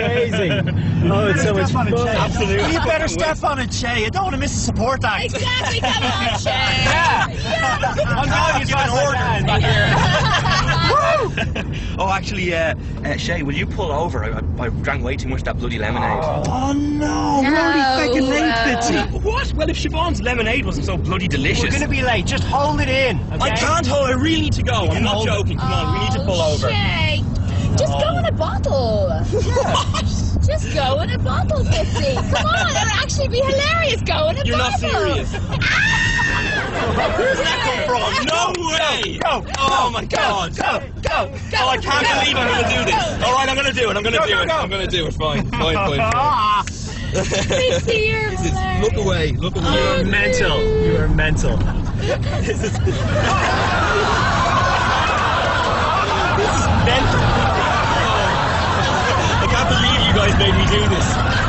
amazing. Oh, it's so much Step on a fun. chair. Absolutely. You better step on a chair. You don't want to miss a support act. Exactly, come on, Shay. I'm glad you giving guys orders like back here. oh, actually, uh, uh, Shay, will you pull over? I, I, I drank way too much of that bloody lemonade. Oh no, we're No, already fucking late, uh, Fitzy. What? Well, if Siobhan's lemonade wasn't so bloody delicious. We're gonna be late. Just hold it in. Okay? I can't hold. I really need to go. I'm not joking. Come on, we need to pull Oh, over. Shay. Just go in a bottle. Just go in a bottle, Fitzy. Come on, it would actually be hilarious. Go in a You're not bottle. serious. Where's that come from? No way! Go, Oh my god! Go, go. Oh, I can't Go, believe I'm gonna do this. go. All right, I'm gonna do it. I'm gonna do go, it. go. I'm gonna do it. Fine, fine, fine. fine. Ah. Fitzy, you're This hilarious. look away. Look away. You are mental. You are mental. This is. this is mental. I can't believe you guys made me do this.